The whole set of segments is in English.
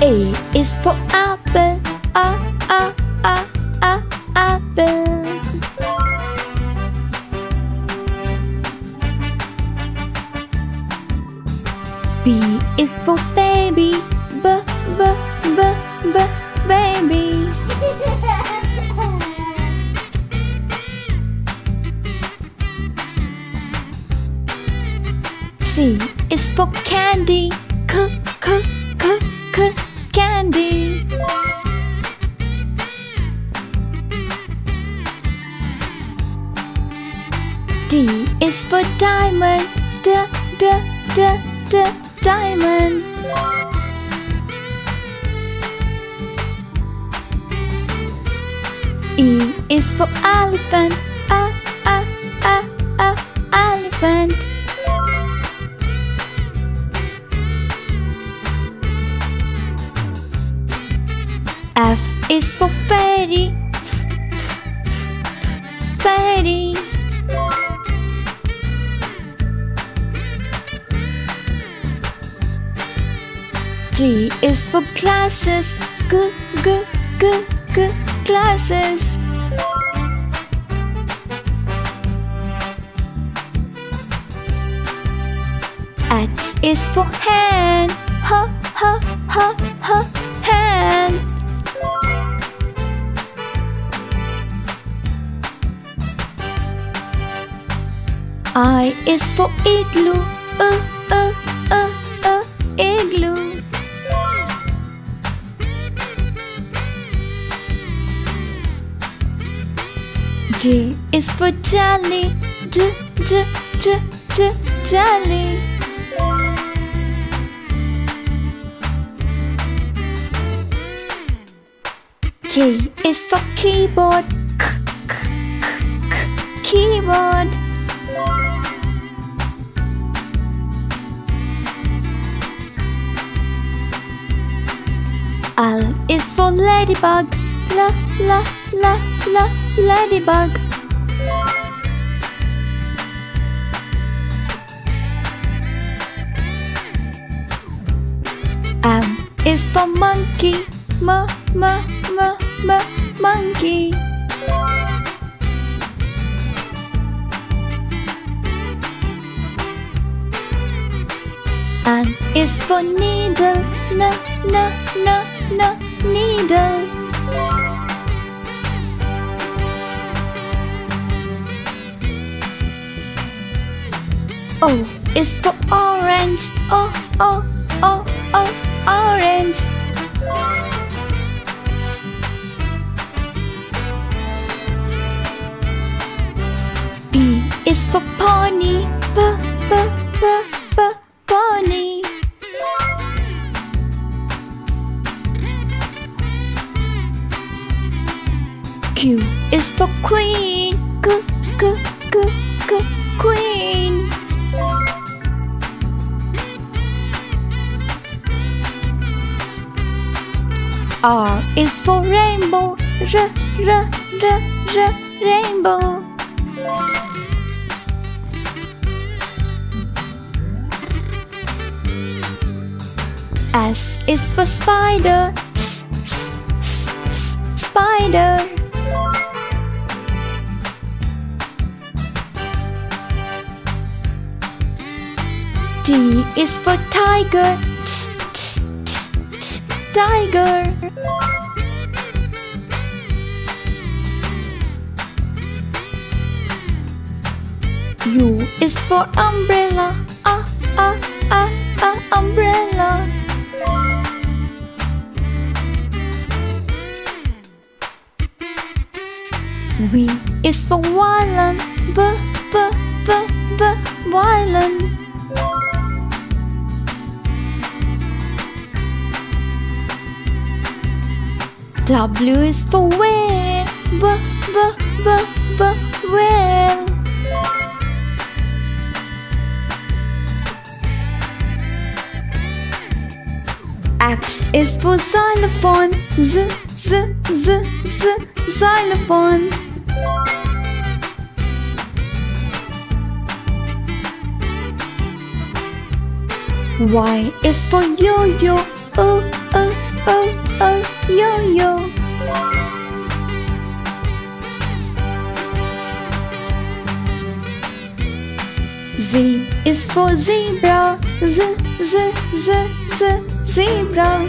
A is for apple, a a a a apple. B is for baby, b b b b baby. C is for candy, c c candy. D is for diamond, d d d d diamond. E is for elephant, a a a a elephant. F is for fairy, fairy. G is for glasses, g g g g glasses. H is for hand, ha ha ha ha hand. I is for igloo, uh uh uh uh igloo. J is for jelly, j j j j jelly. K is for keyboard, k k k keyboard. L is for ladybug, la la la la ladybug. M is for monkey, ma ma ma ma monkey. N is for needle, n n n n needle. Oh, o is for orange, oh oh oh oh orange. P is for pony, p p is for queen, g g g g queen. R is for rainbow, r r r r rainbow. S is for spider, s s s s spider. T is for tiger, t t t tiger. U is for umbrella, W is for whale, v v v v whale. X is for xylophone, z z z z xylophone. Y is for yo-yo, Yo-yo Z is for zebra. Z, z, z, z, zebra.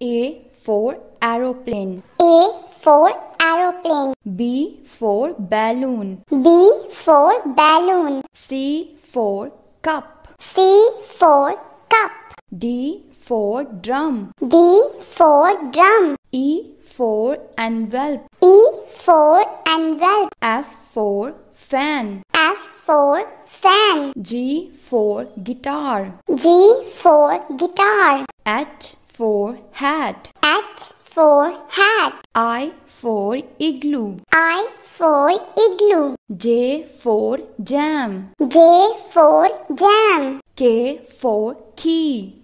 A for aeroplane. A for aeroplane. B for balloon. B for balloon. C for cup. C for cup. D for drum. D for drum. E for envelope. E for envelope. F for fan. F for fan. G for guitar. G for guitar. H for hat. For hat. I for igloo. I for igloo. J for jam. J for jam. K for key.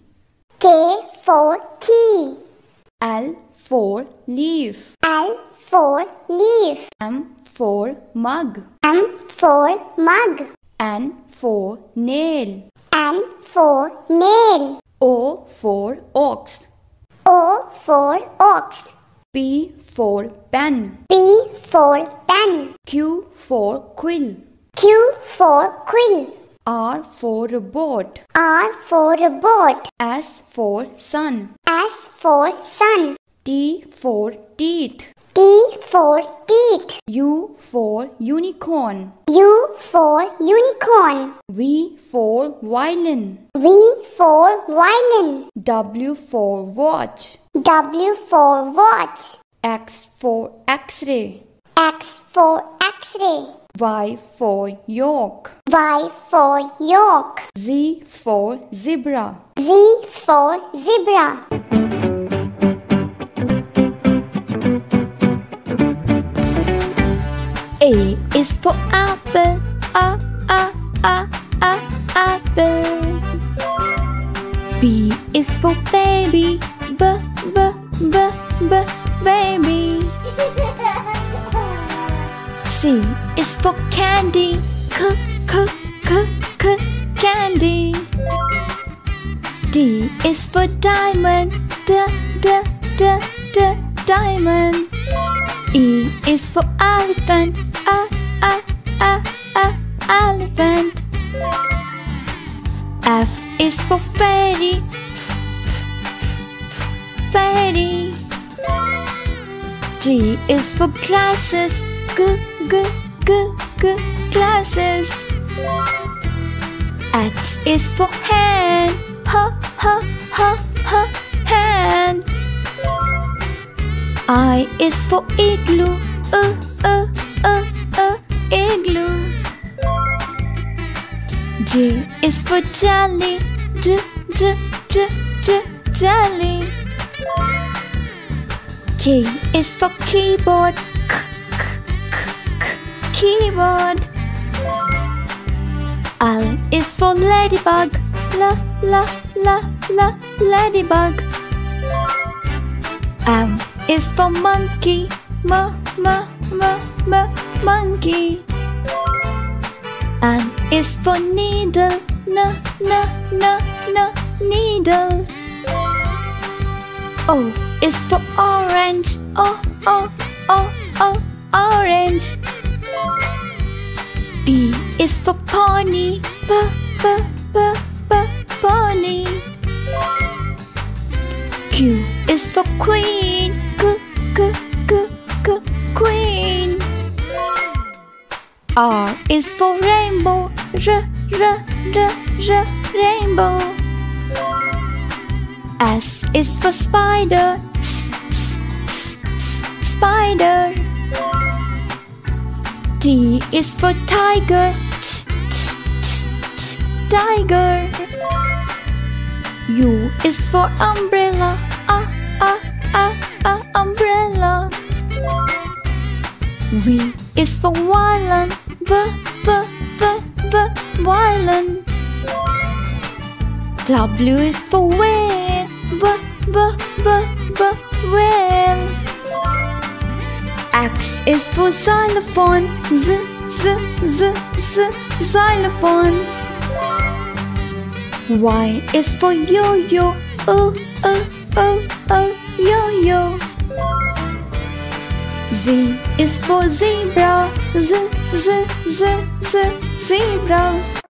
K for key. L for leaf. L for leaf. M for mug. M for mug. N for nail. N for nail. O for ox. O for ox. P for pen. P for pen. Q for quill. Q for quill. R for robot. R for boat. S for sun. S for sun. T for teeth. T for teeth. U for unicorn. U for unicorn. V for violin. V for violin. W for watch. W for watch. X for x-ray. X for x-ray. Y for york. Y for york. Z for zebra. Z for zebra. Is for apple. A, a, a, a, apple. B is for baby. B, b, b, b, baby. C is for candy. C, c, c, c, candy. D is for diamond. D, d, d, d, diamond. E is for elephant. Elephant. F is for fairy. Fairy. G is for glasses. G, g, g, g, glasses. H is for hand. Ha, ha, ha, ha, hand. I is for igloo. Uh, uh, uh, uh, igloo. J is for jelly. J, j, j, j, jelly. K is for keyboard. K, k, k, k, keyboard. L is for ladybug. La, la, la, la, ladybug. M is for monkey. Ma, ma, ma, ma, monkey. N is for needle. Na, na, na, na, needle. O is for orange. Oh, oh, oh, oh, orange. P is for pony. P, p, p, p, pony. Q is for queen. Q, q, R is for rainbow. R, r, r, r, rainbow. S is for spider. S, s, s, s, spider. T is for tiger. T, t, t, t, tiger. U is for umbrella. Ah, ah, ah, ah, umbrella. V is for violin. V, v, v, v, violin. W is for whale. V, v, v, v, whale. X is for xylophone. Z, z, z, z, xylophone. Y is for yo-yo. Oh, oh, oh, oh, yo-yo. Z is for zebra. Z, z, z, z, zebra.